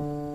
you